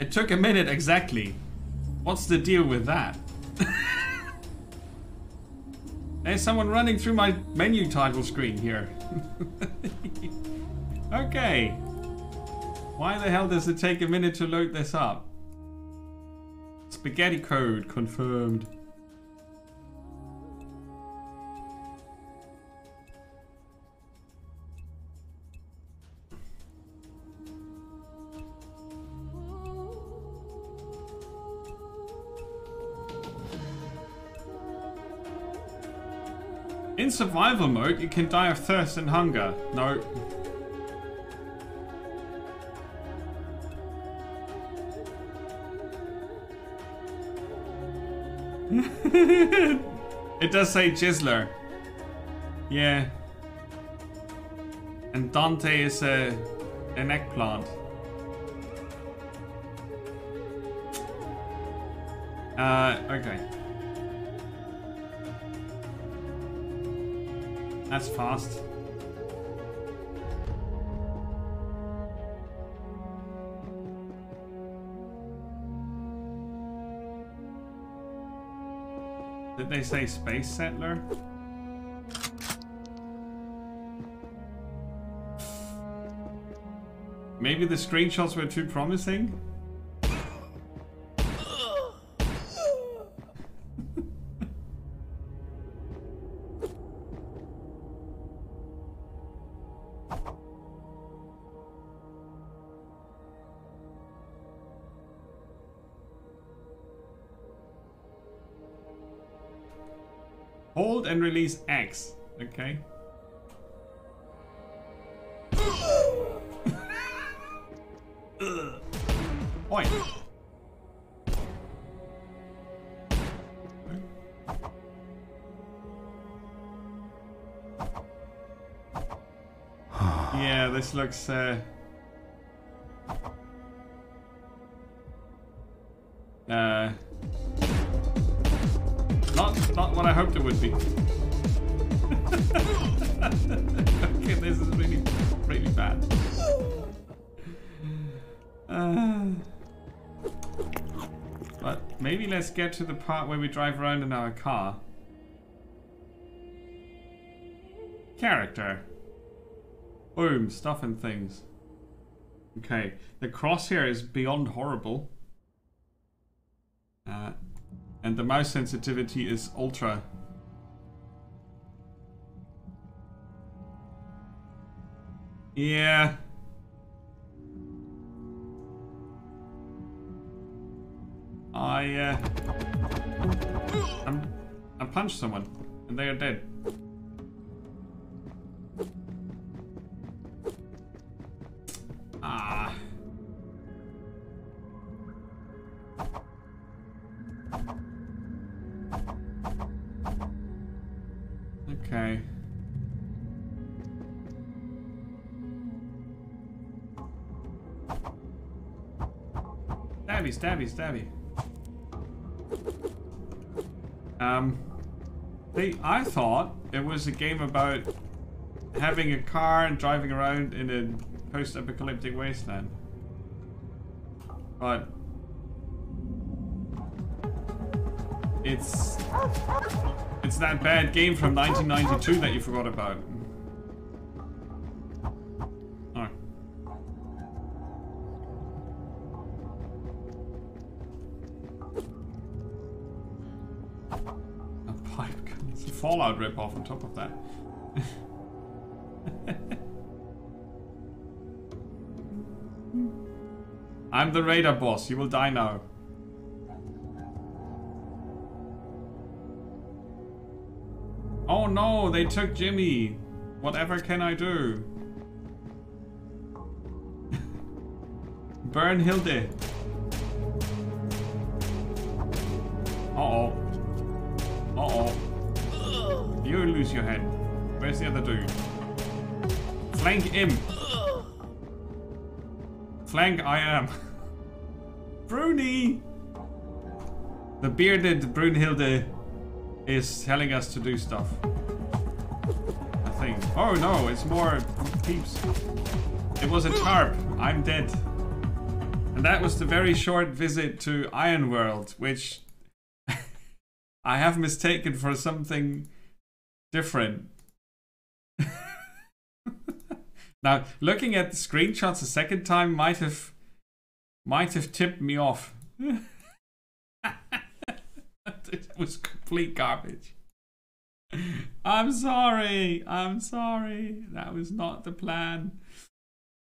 It took a minute exactly. What's the deal with that? There's someone running through my menu title screen here. okay. Why the hell does it take a minute to load this up? Spaghetti code confirmed. In survival mode, you can die of thirst and hunger. No. it does say Chiseler. Yeah. And Dante is a, an eggplant. Uh, okay. That's fast. Did they say space settler? Maybe the screenshots were too promising? Hold and release X. Okay. Oi. yeah, this looks uh uh not not what I hoped it would be. okay, this is really really bad. Uh, but maybe let's get to the part where we drive around in our car. Character. Boom, stuff and things. Okay, the crosshair is beyond horrible. And the mouse sensitivity is ultra. Yeah. I, uh... I'm, I punched someone, and they are dead. Okay. Stabby, stabby, stabby. Um, they, I thought it was a game about having a car and driving around in a post-apocalyptic wasteland. But it's it's that bad game from 1992 that you forgot about. A pipe. It's a Fallout ripoff on top of that. I'm the radar boss. You will die now. Oh no, they took Jimmy. Whatever can I do? Brunhilde. Uh-oh. Uh-oh. You lose your head. Where's the other dude? Flank him. Flank I am. Bruni! The bearded Brunhilde is telling us to do stuff. I think. Oh no, it's more peeps. It was a tarp. I'm dead. And that was the very short visit to Iron World, which I have mistaken for something different. now, looking at the screenshots a second time might have might have tipped me off. it was complete garbage. I'm sorry. I'm sorry. That was not the plan.